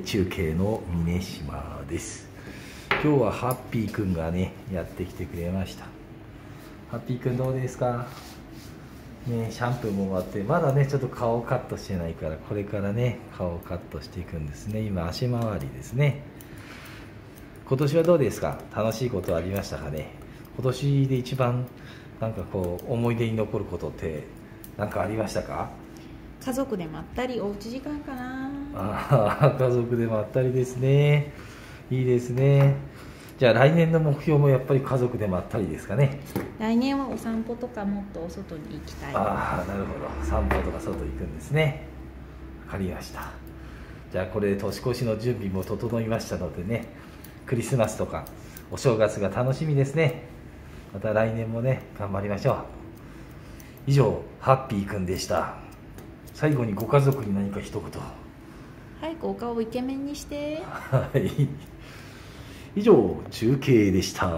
中継の峰島です。今日はハッピーくんがねやってきてくれました。ハッピーくんどうですか？ねシャンプーも終わってまだねちょっと顔をカットしてないからこれからね顔をカットしていくんですね。今足回りですね。今年はどうですか？楽しいことありましたかね？今年で一番なんかこう思い出に残ることって何かありましたか？家族でまったりおうち時間かな。ああ家族でまったりですね。いいですね。じゃあ来年の目標もやっぱり家族でまったりですかね。来年はお散歩とかもっとお外に行きたい。ああなるほど。散歩とか外行くんですね。分かりました。じゃあこれで年越しの準備も整いましたのでね。クリスマスとかお正月が楽しみですね。また来年もね頑張りましょう。以上ハッピーくんでした最後にご家族に何か一言。早くお顔イケメンにして。はい。以上中継でした